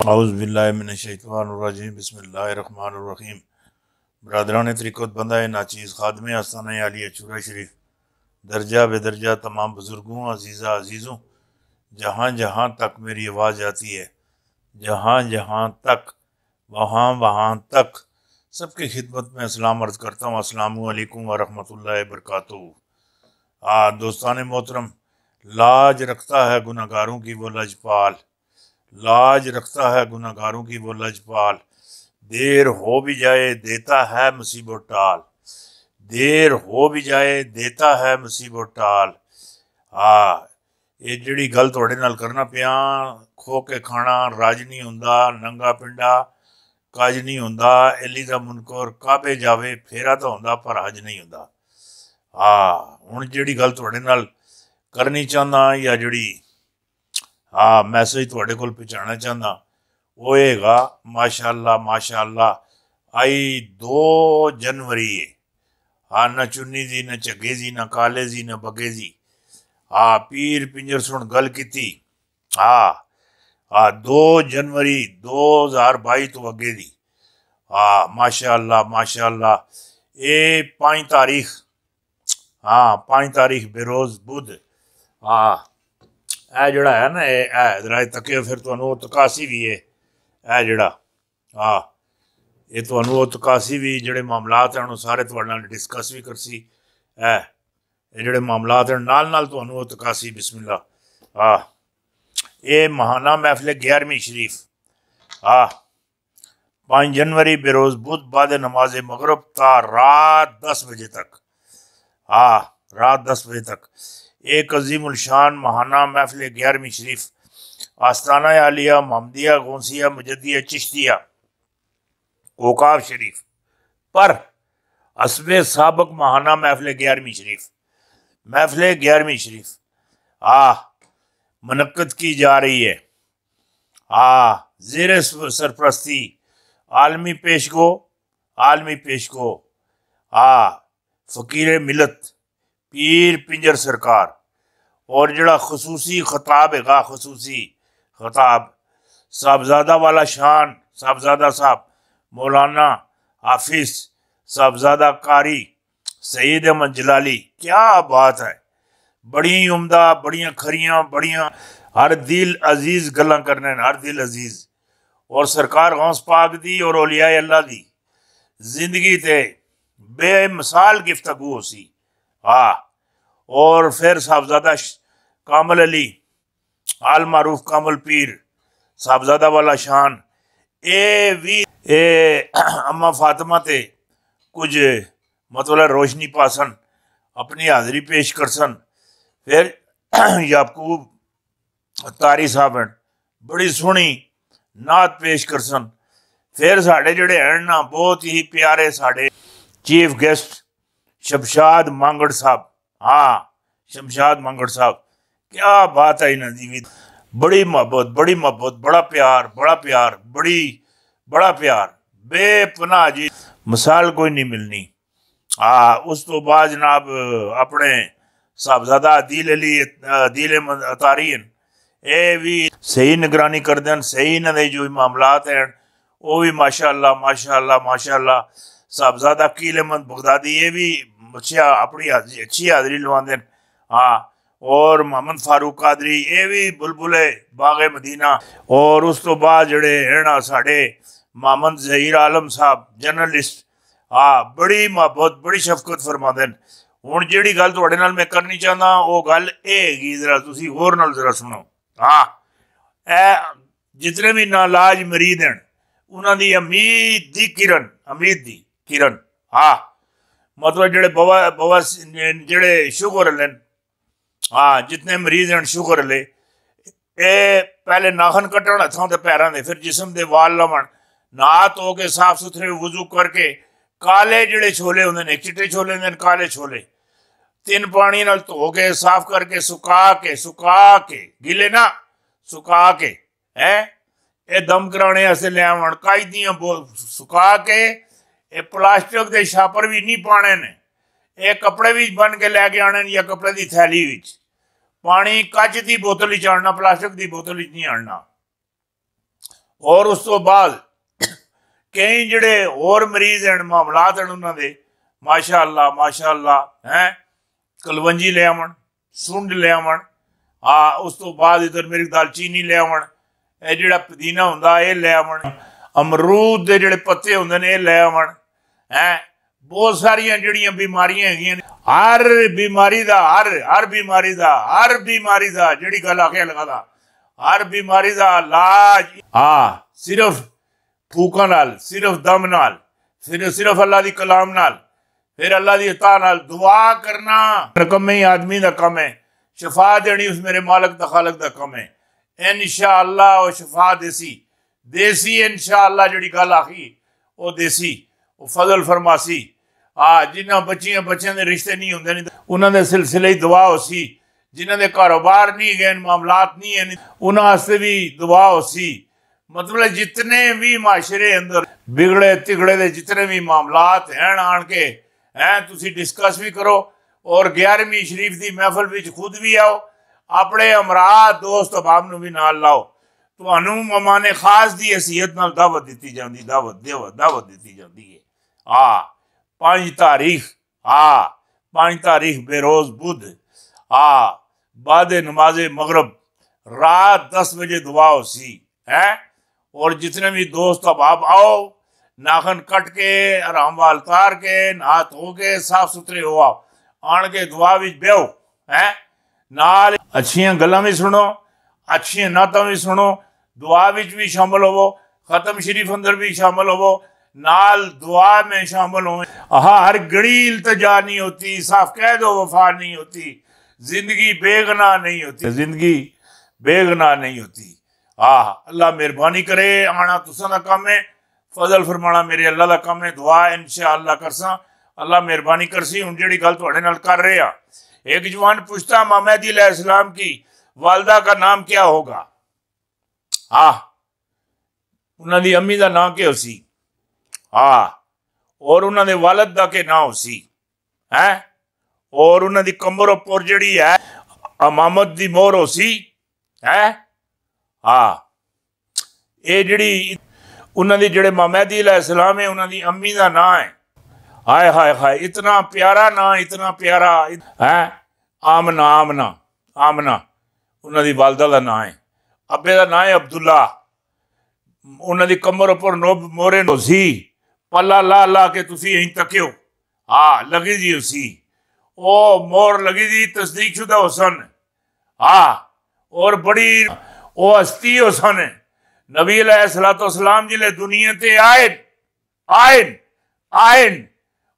अउज़बिल्लिमिनशैतवानरजीम बसमीम बरदरान तरीक़त बंदा नाचीज़ ख़ादम आसान आलिया चूरा शरीफ दर्जा बेदर्जा तमाम बुज़ुर्गों अजीज़ा अजीज़ों जहाँ जहाँ तक मेरी आवाज़ आती है जहाँ जहाँ तक वहाँ वहाँ तक सबकी खिदमत में अस्सलाम अर्ज़ करता हूँ अस्सलाम वालेकुम वरहमतुल्लाहि आ दोस्तान मोहतरम लाज रखता है गुनागारों की वो लजपाल लाज रखता है गुनागारों की वो लजपाल देर हो भी जाए देता है मुसीबत टाल देर हो भी जाए देता है मुसीबत टाल आ ਇਹ ਜਿਹੜੀ ਗੱਲ ਤੁਹਾਡੇ ਨਾਲ ਕਰਨਾ ਪਿਆ ਖੋ ਕੇ ਖਾਣਾ ਰਾਜ ਨਹੀਂ ਹੁੰਦਾ ਨੰਗਾ ਪਿੰਡਾ ਕਾਜ ਨਹੀਂ ਹੁੰਦਾ ਐਲੀ ਦਾ ਮੁਨਕਰ ਕਾਬੇ ਜਾਵੇ ਫੇਰਾ ਤਾਂ ਹੁੰਦਾ ਪਰ ਹਜ ਨਹੀਂ ਹੁੰਦਾ ਆ ਹੁਣ ਜਿਹੜੀ ਗੱਲ ਤੁਹਾਡੇ ਨਾਲ ਕਰਨੀ ਚਾਹੁੰਦਾ ਜਾਂ ਜਿਹੜੀ ਆ ਮੈਸੇਜ ਤੁਹਾਡੇ ਕੋਲ ਪਹੁੰਚਾਉਣਾ ਚਾਹੁੰਦਾ ਉਹ ਹੈਗਾ ਮਾਸ਼ਾਅੱਲਾ ਮਾਸ਼ਾਅੱਲਾ ਆਈ 2 ਜਨਵਰੀ ਹੈ ਆ ਨਾ ਚੁੰਨੀ ਦੀ ਨਾ ਝੱਗੇ ਦੀ ਨਾ ਕਾਲੇ ਦੀ ਨਾ ਬੱਗੇ ਦੀ ਆ ਪੀਰ ਪਿੰਜਰ ਸੁਣ ਗੱਲ ਕੀਤੀ ਆ ਆ 2 ਜਨਵਰੀ 2022 ਤੋਂ ਅੱਗੇ ਦੀ ਆ ਮਾਸ਼ਾਅੱਲਾ ਮਾਸ਼ਾਅੱਲਾ ਇਹ 5 ਤਾਰੀਖ ਹਾਂ 5 ਤਾਰੀਖ ਬੇਰੋਜ਼ ਬੁੱਧ ਆ ਇਹ ਜਿਹੜਾ ਹੈ ਨਾ ਇਹ ਇਹ ਜਰਾ ਤੱਕਿਓ ਫਿਰ ਤੁਹਾਨੂੰ ਉਹ ਤਕਾਸੀ ਵੀ ਹੈ ਇਹ ਜਿਹੜਾ ਆ ਇਹ ਤੁਹਾਨੂੰ ਉਹ ਤਕਾਸੀ ਵੀ ਜਿਹੜੇ ਮਾਮਲਾਤ ਹਨ ਉਹ ਸਾਰੇ ਤੁਹਾਡੇ ਨਾਲ ਡਿਸਕਸ ਵੀ ਕਰਸੀ ਇਹ ਇਹ ਜਿਹੜੇ ਮਾਮਲਾਤ ਹਨ ਨਾਲ ਨਾਲ ਤੁਹਾਨੂੰ ਉਹ ਤਕਾਸੀ ਬਿਸਮਿਲ੍ਲਾ ਆ ਇਹ ਮਹਾਨਾ ਮਹਿਫਲ 11ਵੀਂ ਸ਼ਰੀਫ ਆ 5 जनवरी बेरोज बुध बाद नमाज मगरब था रात दस बजे तक हाँ रात दस बजे तक। एक अजीम उलशान महाना महफिल ग्यारहवीं शरीफ। आस्ताना आलिया, महमदिया, गौसिया मुजदिया चिश्तिया। ओकाब शरीफ। पर असब सबक महाना महफिल ग्यारहवीं शरीफ। महफिल ग्यारहवीं शरीफ। आ मनक़द की जा रही है। आ जेर सरप्रस्ती। आलमी पेशगो आलमी पेशगो। आ फ़कीर मिलत। पीर पिंजर सरकार। और जड़ा खसूसी खताब है खसूसी खताब। साहबजादा वाला शान, साहबजादा साहब, मौलाना हाफिज, साहबजादा कारी सईद अहमद जलाली, क्या बात है। बड़ी उमदा, बड़ियाँ खरियाँ, बड़ियाँ, हर दिल अज़ीज़ गल्ला करने हर दिल अज़ीज़। और सरकार गौस पाक दी और ओलिया अल्लाह दी। ज़िंदगी ते बेमिसाल गिफ्तगु सी हाँ। और फिर साहबजादा कामल अली, आल मारूफ कामल पीर, साहबजादा वाला शान। ए वी ए अम्मा फातिमा ते कुछ मतलब रोशनी पासन, अपनी हाजिरी पेश कर सन फिर याकूब तारी साहब हैं, बड़ी सोहनी नात पेश कर सन फिर साढ़े जड़े हैं ना, बहुत ही प्यारे साढ़े चीफ गेस्ट ਮੰਗੜ ਸਾਹਿਬ ਹਾਂ ਸ਼ਮਸ਼ਾਦ ਮੰਗੜ ਸਾਹਿਬ ਕੀ ਬਾਤ ਹੈ ਇਹਨਾਂ ਦੀ ਵੀ ਬੜੀ ਮੁਹੱਬਤ ਬੜੀ ਮੁਹੱਬਤ ਬੜਾ ਪਿਆਰ ਬੜਾ ਪਿਆਰ ਬੜੀ ਬੜਾ ਪਿਆਰ ਬੇਪਨਾਹ ਜੀ ਮਿਸਾਲ ਕੋਈ ਨਹੀਂ ਮਿਲਣੀ ਆ ਉਸ ਤੋਂ ਬਾਅਦ ਜਨਾਬ ਆਪਣੇ ਸਾਹਿਬਜ਼ਾਦਾ ਦਿਲ ਅਲੀ ਦਿਲ ਅਤਾਰੀਨ ਇਹ ਵੀ ਸਹੀ ਨਿਗਰਾਨੀ ਕਰਦੇ ਹਨ ਸਹੀ ਇਹਨਾਂ ਦੇ ਜੋ ਮਾਮਲਾਤ ਹਨ ਉਹ ਵੀ ਮਾਸ਼ਾਅੱਲਾ ਮਾਸ਼ਾਅੱਲਾ ਮਾਸ਼ਾਅੱਲਾ ਸਾਹਿਬਜ਼ਾਦਾ ਕੀਲਮੰਦ ਬਗਦਾਦੀ ਇਹ ਵੀ શિયા अपनी हाजरी अच्छी हाजरी લવાંદે हाँ और मोहम्मद फारूक कादरी, ये भी बुलबुले बागे मदीना। और उस तो बाद जड़े है साढ़े मोहम्मद जहीर आलम साहब, जर्नलिस्ट। हाँ बड़ी मोहब्बत बड़ी शफकत फरमाते हैं हूँ जी गल थोड़े नाल मैं करनी चाहता वो गल ये जरा तुम होर ना जरा सुनो हाँ ए जितने भी नालाज मरीज़ हैं उन्होंने अमीद की किरण अमीर की किरण। हाँ ਮਤਲਬ ਜਿਹੜੇ ਬਵਾ ਬਵਾ ਜਿਹੜੇ ਸ਼ੂਗਰ ਲੈ ਹਾਂ ਜਿਤਨੇ ਮਰੀਜ਼ ਹਨ ਸ਼ੂਗਰ ਲੈ ਇਹ ਪਹਿਲੇ ਨਾਖਨ ਕੱਟਣ ਹੱਥਾਂ ਤੇ ਪੈਰਾਂ ਦੇ ਫਿਰ ਜਿਸਮ ਦੇ ਵਾਲ ਲਵਣ ਨਾ ਧੋ ਕੇ ਸਾਫ ਸੁਥਰੇ ਵਜ਼ੂ ਕਰਕੇ ਕਾਲੇ ਜਿਹੜੇ ਛੋਲੇ ਹੁੰਦੇ ਨੇ ਚਿੱਟੇ ਛੋਲੇ ਹੁੰਦੇ ਨੇ ਕਾਲੇ ਛੋਲੇ ਤਿੰਨ ਪਾਣੀ ਨਾਲ ਧੋ ਕੇ ਸਾਫ਼ ਕਰਕੇ ਸੁਕਾ ਕੇ ਸੁਕਾ ਕੇ ਗਿਲੇ ਨਾ ਸੁਕਾ ਕੇ ਹੈ ਇਹ ਦਮ ਕਰਾਉਣੇ ਵਾਸਤੇ ਲੈ ਆਵਣ ਕਾਇਦੀਆਂ ਸੁਕਾ ਕੇ ਇਹ ਪਲਾਸਟਿਕ ਦੇ ਛਾਪਰ ਵੀ ਨਹੀਂ ਪਾਣੇ ਨੇ। ਇਹ ਕੱਪੜੇ ਵੀ ਬਣ ਕੇ ਲੈ ਕੇ ਆਣੇ ਨੇ ਜਾਂ ਕੱਪੜੇ ਦੀ ਥੈਲੀ ਵਿੱਚ। ਪਾਣੀ ਕੱਚ ਦੀ ਬੋਤਲ ਵਿੱਚ ਆਣਨਾ ਪਲਾਸਟਿਕ ਦੀ ਬੋਤਲ ਵਿੱਚ ਨਹੀਂ ਆਣਨਾ ਔਰ ਉਸ ਤੋਂ ਬਾਅਦ ਕਈ ਜਿਹੜੇ ਹੋਰ ਮਰੀਜ਼ ਹਨ, ਮਾਮਲਾਤ ਹਨ ਉਹਨਾਂ ਦੇ, ਮਾਸ਼ਾਅੱਲਾ ਮਾਸ਼ਾਅੱਲਾ, ਹੈ, ਕਲਵੰਜੀ ਲੈ ਆਵਣ, ਸੁੰਡ ਲੈ ਆਵਣ, ਆ, ਉਸ ਤੋਂ ਬਾਅਦ ਇਧਰ ਮੇਰੀ ਦਾਲਚੀਨੀ ਲੈ ਆਵਣ, ਇਹ ਜਿਹੜਾ ਪੁਦੀਨਾ ਹੁੰਦਾ, ਇਹ ਲੈ ਆਵਣ, ਅਮਰੂਦ ਦੇ ਜਿਹੜੇ ਪੱਤੇ ਹੁੰਦੇ ਨੇ, ਇਹ ਲੈ ਆਵਣ। ਹੈ ਬਹੁਤ ਸਾਰੀਆਂ ਜਿਹੜੀਆਂ ਬਿਮਾਰੀਆਂ ਹੈਗੀਆਂ ਹਰ ਬਿਮਾਰੀ ਦਾ ਹਰ ਹਰ ਬਿਮਾਰੀ ਦਾ ਹਰ ਬਿਮਾਰੀ ਦਾ ਜਿਹੜੀ ਗੱਲ ਆਖਿਆ ਲਗਾਦਾ ਹਰ ਬਿਮਾਰੀ ਦਾ ਇਲਾਜ ਹਾਂ ਸਿਰਫ ਫੂਕਾਂ ਨਾਲ ਸਿਰਫ ਦਮ ਨਾਲ ਫਿਰ ਸਿਰਫ ਅੱਲਾ ਦੀ ਕਲਾਮ ਨਾਲ ਫਿਰ ਅੱਲਾ ਦੀ ਇਤਾ ਨਾਲ ਦੁਆ ਕਰਨਾ ਰਕਮ ਹੀ ਆਦਮੀ ਦਾ ਕੰਮ ਹੈ ਸ਼ਫਾ ਦੇਣੀ ਉਸ ਮੇਰੇ ਮਾਲਕ ਦਾ ਖਾਲਕ ਦਾ ਕੰਮ ਹੈ ਇਨਸ਼ਾਅੱਲਾ ਉਹ ਸ਼ਫਾ ਦੇਸੀ ਦੇਸੀ ਇਨਸ਼ਾਅੱਲਾ ਜਿਹੜੀ ਗੱਲ ਆਖੀ ਉਹ ਦੇਸੀ ਉਹ ਫਜ਼ਲ ਫਰਮਾਸੀ ਆ ਜਿਨ੍ਹਾਂ ਬੱਚੀਆਂ ਬੱਚਿਆਂ ਦੇ ਰਿਸ਼ਤੇ ਨਹੀਂ ਹੁੰਦੇ ਨਹੀਂ ਉਹਨਾਂ ਦੇ ਸਿਲਸਿਲੇ ਹੀ ਦੁਆ ਹੋਸੀ ਜਿਨ੍ਹਾਂ ਦੇ ਕਾਰੋਬਾਰ ਨਹੀਂ ਗਏ ਮਾਮਲਾਤ ਨਹੀਂ ਹਨ ਉਹਨਾਂ ਵਾਸਤੇ ਵੀ ਦੁਆ ਹੋਸੀ ਮਤਲਬ ਜਿਤਨੇ ਵੀ ਮਾਸ਼ਰੇ ਅੰਦਰ ਵਿਗੜੇ ਤਿਗੜੇ ਦੇ ਜਿਤਨੇ ਵੀ ਮਾਮਲਾਤ ਹਨ ਆਣ ਕੇ ਹੈ ਤੁਸੀਂ ਡਿਸਕਸ ਵੀ ਕਰੋ ਔਰ 11ਵੀਂ ਸ਼ਰੀਫ ਦੀ ਮਹਿਫਲ ਵਿੱਚ ਖੁਦ ਵੀ ਆਓ ਆਪਣੇ ਅਮਰਾਦ ਦੋਸਤ ਅਬਾਬ ਨੂੰ ਵੀ ਨਾਲ ਲਾਓ ਤੁਹਾਨੂੰ ਮਮਾਨੇ ਖਾਸ ਦੀ ਹਸੀਅਤ ਨਾਲ ਦਾਵਤ ਦਿੱਤੀ ਜਾਂਦੀ ਦਾਵਤ ਦੇਵਤ ਦਾਵਤ ਦਿੱਤੀ ਜਾਂਦੀ ਹੈ आ, पाँच तारीख, आ, पाँच तारीख बेरोज बुध, आ बाद नमाज़ मगरब, रात दस बजे दुआ सी है? और जितने भी दोस्त अब आप आओ, नाखन कट के, आराम वाल तार के, नहा धो के, साफ़ सुथरे हो आओ, आन के दुआ भी बेहो, है? नाल अच्छियाँ गल भी सुनो, अच्छियाँ नातों भी सुनो, दुआ भी शामिल होवो, खत्म शरीफ अंदर भी शामिल होवो नाल दुआ में शामिल हो। हर घड़ी इल्तजा नहीं होती, साफ़ कह दो वफा नहीं होती, ज़िंदगी बेगना नहीं होती, ज़िंदगी बेगना नहीं होती। आह, अल्लाह मेहरबानी करे, आना तुसा का काम है, फजल फरमाना मेरे अल्लाह का काम है, दुआ इंशाअल्लाह करसा। अल्लाह मेहरबानी करसी हूँ जी गल थोड़े कर रहे एक जवान पूछता मामदी इस्लाम की, वालदा का नाम क्या होगा? आह उन्होंने अम्मी का नाम क्या सी? हा और उन्होंने वालद का के ना उसी है? और उन्होंने कमर उपर जड़ी है, अमामत की मोहर उसी है? हा ये जड़ी उन्होंने जेडे मामैदी इस्लाम है, उन्होंने अम्मी का ना है। हाय हाय हाय, इतना प्यारा ना इतना प्यारा, है? आमना आमना आमना, उन्होंने वालदा का ना है। अबे का ना है अब्दुल्ला। उन्होंने कमर उपर नोब मोहरे नोसी ਪੱਲਾ ਲਾ ਲਾ ਕੇ ਤੁਸੀਂ ਐਂ ਤੱਕਿਓ ਹਾਂ ਲਗੀ ਜੀ ਉਸੀ ਉਹ ਮੋਰ ਲਗੀ ਦੀ ਤਸਦੀਕ ਸ਼ੁਦਾ ਹੁਸਨ ਹਾਂ और बड़ी वो हस्ती हो सन नबी सलाम जिले दुनिया ते आए आए आए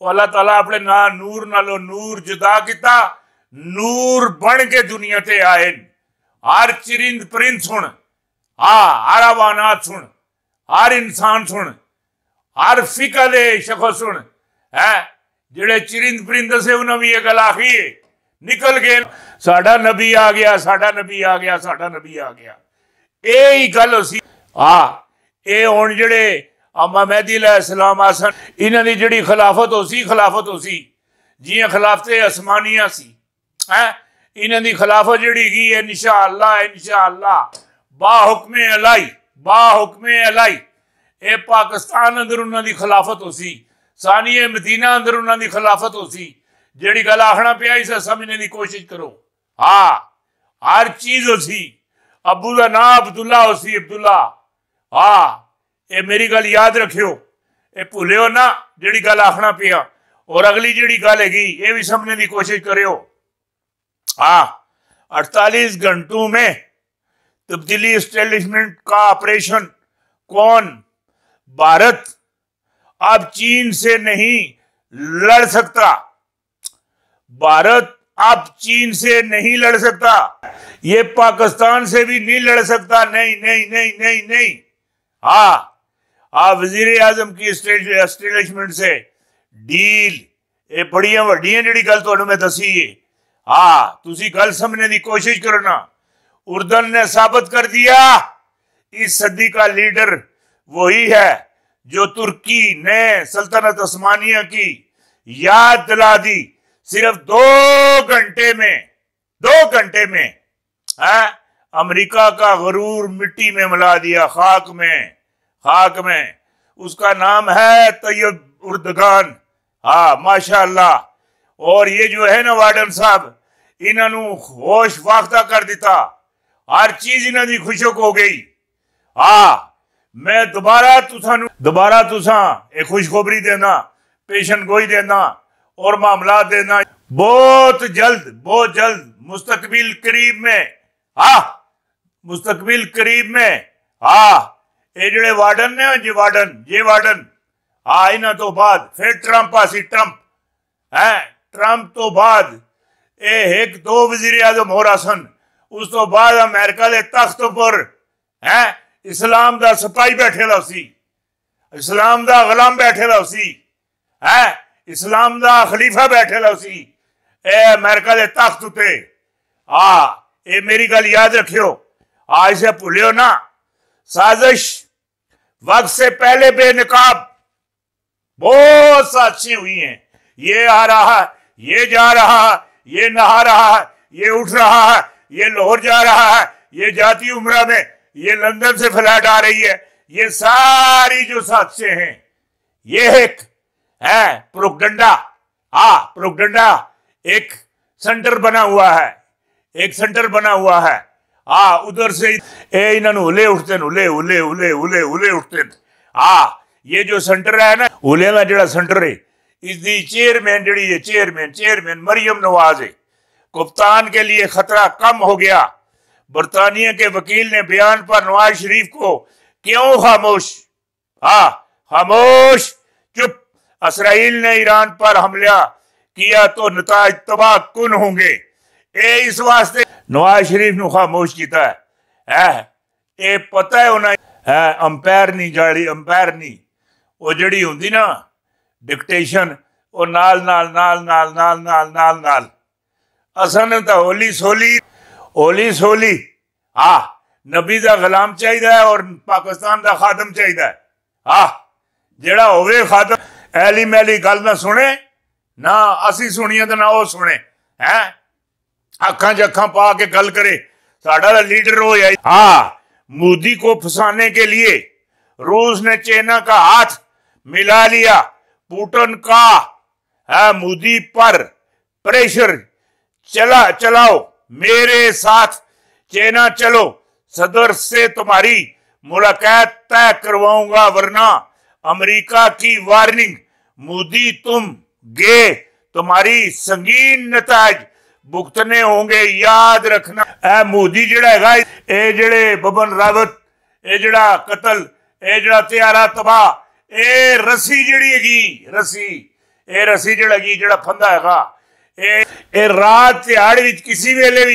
अल्लाह ताला अपने ना नूर नालो नूर जुदा किता नूर बन के दुनिया ते आए हर चिरिंद परिंद सुन हा हर आवानात सुन हर इंसान सुन हर फिका दे, शखो सुन। है? जेड़े चिरिंद परिंद से उन्होंने गल आखी, निकल गए। साडा नबी आ गया साडा नबी आ गया साडा नबी आ गया। ए गल सी आ, ए हुन जेड़े अम्मा मेहदी अलैहि सलाम आसन, इन्हां दी खिलाफत हो सी खिलाफत हो सी जी खिलाफते आसमानिया सी। है? इन्होंने खिलाफत जेड़ी की निशा अल्लाह इंशा अल्लाह बा हुक्मे अलाई बा हुक्मे अलाई ਇਹ ਪਾਕਿਸਤਾਨ ਅੰਦਰ ਉਹਨਾਂ ਦੀ ਖਿਲਾਫਤ ਹੋ ਸੀ ਸਾਨੀਏ ਮਦੀਨਾ ਅੰਦਰ ਉਹਨਾਂ ਦੀ ਖਿਲਾਫਤ ਹੋ ਸੀ ਜਿਹੜੀ ਗੱਲ ਆਖਣਾ ਪਿਆ ਇਸ ਸਮਝਣੇ ਦੀ ਕੋਸ਼ਿਸ਼ ਕਰੋ ਹਾਂ ਹਰ ਚੀਜ਼ ਉਸੀ ਅਬੂ ਦਾ ਨਾਮ ਅਬਦੁੱਲਾ ਉਸੀ ਅਬਦੁੱਲਾ ਹਾਂ ਇਹ ਮੇਰੀ ਗੱਲ ਯਾਦ ਰੱਖਿਓ ਇਹ ਭੁੱਲਿਓ ਨਾ ਜਿਹੜੀ ਗੱਲ ਆਖਣਾ ਪਿਆ ਔਰ ਅਗਲੀ ਜਿਹੜੀ ਗੱਲ ਹੈਗੀ ਇਹ ਵੀ ਸਮਝਣੇ ਦੀ ਕੋਸ਼ਿਸ਼ ਕਰਿਓ हाँ 48 घंटों में तब्दीली स्टेलिशमेंट का ऑपरेशन कौन भारत अब चीन से नहीं लड़ सकता भारत अब चीन से नहीं लड़ सकता ये पाकिस्तान से भी नहीं लड़ सकता नहीं नहीं नहीं नहीं नहीं हाँ आप वजीर आजम की स्टेलिशमेंट से ਡੀਲ ਇਹ ਬੜੀਆਂ ਵੱਡੀਆਂ ਜਿਹੜੀ ਗੱਲ ਤੁਹਾਨੂੰ ਮੈਂ ਦੱਸੀ ਹੈ हाँ तुसी गल समझने की कोशिश करना उर्दन ने साबित कर दिया इस सदी का लीडर वही है जो तुर्की ने सल्तनत उस्मानिया की याद दिला दी सिर्फ़ दो घंटे में, दो घंटे में, है? अमेरिका का गरूर मिट्टी में मिला दिया खाक में खाक में। उसका नाम है तैयब उर्दगान। हाँ माशाल्लाह। और ये जो है ना वार्डन साहब इन्हों होश वाख्ता कर दिता। हर चीज़ इन्हों की खुशक हो गई। हाँ मैं दोबारा तुसा दोबारा तुसा एक खुशखबरी देना पेशन गोई देना और मामला देना बहुत जल्द बहुत जल्द मुस्तकबिल करीब में हाँ मुस्तकबिल करीब में हाँ ये ਜਿਹੜੇ वार्डन ने जी वार्डन ये वार्डन हाँ इन्हों तो बाद फिर ट्रंप आसी ट्रंप है ट्रंप तो बाद ये एक दो वजीर आजम हो रहा सन उस तो बाद अमेरिका के तख्त पर है इस्लाम का सिपाही बैठे दा इस्लाम का गुलाम बैठे दा है? इस्लाम का खलीफा बैठे ए अमेरिका के तख्त उ मेरी गल याद रखियो आज से भूलो ना। साजिश, वक्त से पहले बेनकाब बहुत साजिशें हुई हैं। ये आ रहा है ये जा रहा है ये नहा रहा है ये उठ रहा है ये लाहौर जा रहा है ये जाती उम्र में ये लंदन से फ्लैट आ रही है। ये सारी जो साजिशें हैं, ये एक है प्रोगंडा हा प्रोगंडा एक सेंटर बना हुआ है, एक सेंटर बना हुआ है। हाँ उधर से ए, इन्होंने उले उठते उले उले उले उले उले उठते हाँ। ये जो सेंटर है ना, उले का जड़ा सेंटर है इसकी चेयरमैन है, चेयरमैन चेयरमैन मरियम नवाज़ है। कप्तान के लिए खतरा कम हो गया। बरतानिया के वकील ने बयान पर नवाज़ शरीफ को, क्यों खामोश? हा, खामोश, चुप। इसराइल ने ईरान पर हमला किया तो नताज तबाह कन होंगे? ए, इस वास्ते नवाज़ शरीफ ने खामोश किया है। ए, पता है उन्हें, है, अंपायर नहीं जाड़ी अंपायर नहीं वो जड़ी होंगी ना, डिक्टेशन और नाल नाल नाल नाल नाल नाल नाल ਅਸਾਂ ਨੇ होली सोली। ਹੋਲੀ ਸੋਲੀ ਆ ਨਬੀ ਦਾ ਗੁਲਾਮ ਚਾਹੀਦਾ ਹੈ ਔਰ ਪਾਕਿਸਤਾਨ ਦਾ ਖਾਦਮ ਚਾਹੀਦਾ ਹੈ ਆ ਜਿਹੜਾ ਹੋਵੇ ਖਾਦਮ ਐਲੀ ਮੈਲੀ ਗੱਲ ਨਾ ਸੁਣੇ ਨਾ ਅਸੀਂ ਸੁਣੀਏ ਤੇ ਨਾ ਉਹ ਸੁਣੇ ਹੈ ਅੱਖਾਂ ਜੱਖਾਂ ਪਾ ਕੇ ਗੱਲ करे साडा लीडर हो जाए हाँ मोदी को फंसाने के लिए रूस ने चाइना का हाथ मिला लिया पुटन का मोदी पर प्रेशर चला चलाओ मेरे साथ चेना चलो। सदर से तुम्हारी मुलाकात तय करवाऊँगा, वरना अमेरिका की वार्निंग, मोदी तुम गे। तुम्हारी संगीन नताज भुगतने होंगे, याद रखना। ए मोदी ਜਿਹੜਾ है ए ਜਿਹੜੇ ਬਬਨ ਰਾਵਤ ਇਹ ਜਿਹੜਾ ਕਤਲ ਇਹ ਜਿਹੜਾ ਤਿਆਰਾ ਤਬਾ ਇਹ ਰਸੀ ਜਿਹੜੀ ਹੈਗੀ ए ਇਹ ਰਸੀ ਜਿਹੜਾ ਹੈਗੀ ਜਿਹੜਾ ਫੰਦਾ ਹੈਗਾ रात तिहाड़ भी किसी वेले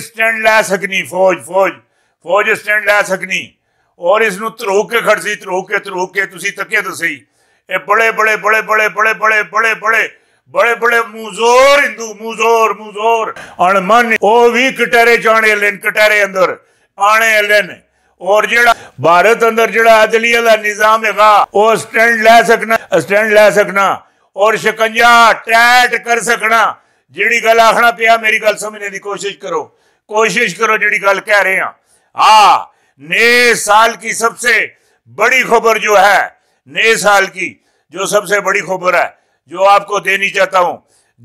स्टैंड लै सकनी फौज स्टैंड लै और इस तरोक के खड़ी तरोक के तरोक के तुम तके तो सही ये बड़े बड़े बड़े बड़े मुजोर हिंदू मुजोर मुजोर अणमन ओ भी कटहरे चाने लेन कटहरे अंदर आने लेने और ਜਿਹੜਾ ਭਾਰਤ ਅੰਦਰ ਜਿਹੜਾ ਅਦਲੀਆ ਦਾ ਨਿਜ਼ਾਮ ਹੈਗਾ ਉਹ ਸਟੈਂਡ ਲੈ ਸਕਣਾ ਸਟੈਂਡ ਲੈ ਸਕਣਾ ਔਰ ਸ਼ਿਕੰਜਾ ਟੈਟ ਕਰ गल ਜਿਹੜੀ ਗੱਲ ਆਖਣਾ ਪਿਆ ਮੇਰੀ ਗੱਲ ਸਮਝਣ ਦੀ कोशिश करो। जी गल कह रहे हैं हाँ नए साल की सबसे बड़ी खबर जो है नए साल की जो सबसे बड़ी खबर है, जो आपको देनी चाहता हूँ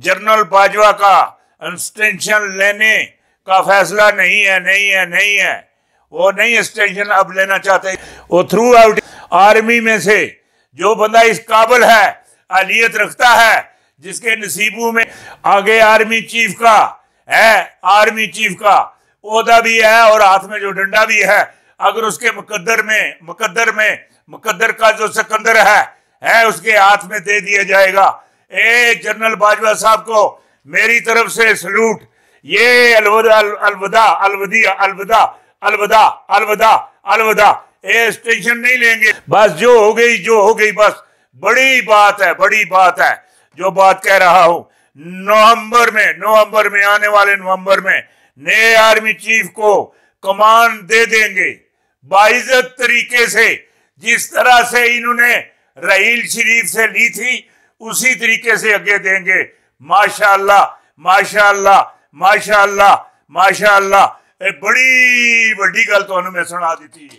जनरल बाजवा का इंस्टेंशन लेने का फैसला नहीं है नहीं है नहीं है। वो नहीं एक्सटेंशन अब लेना चाहते। वो थ्रू आउट आर्मी में से जो बंदा इस काबल है अलियत रखता है, जिसके नसीबों में आगे आर्मी चीफ का है आर्मी चीफ का, ओहदा भी है और हाथ में जो डंडा भी है, अगर उसके मुकद्दर में मुकद्दर में, मुकद्दर का जो सिकंदर है है, उसके हाथ में दे दिया जाएगा। ए, जनरल बाजवा साहब को मेरी तरफ़ से सलूट ये अलविदा अलविदा अलविदा अलविदा। अलविदा अलविदा अलविदा। ए स्टेशन नहीं लेंगे। बस जो हो गई, जो हो गई, बस। बड़ी बात है, बड़ी बात है। जो बात कह रहा हूँ, नवंबर में नवंबर में, आने वाले नवंबर में, नए आर्मी चीफ को कमान दे देंगे। बाइजत तरीके से, जिस तरह से इन्होंने रहील शरीफ से ली थी, उसी तरीके से आगे देंगे। माशाल्लाह माशाल्लाह माशा अल्लाह माशा अल्लाह ਇਹ ਬੜੀ ਵੱਡੀ ਗੱਲ ਤੁਹਾਨੂੰ ਮੈਂ ਸੁਣਾ ਦਿੱਤੀ।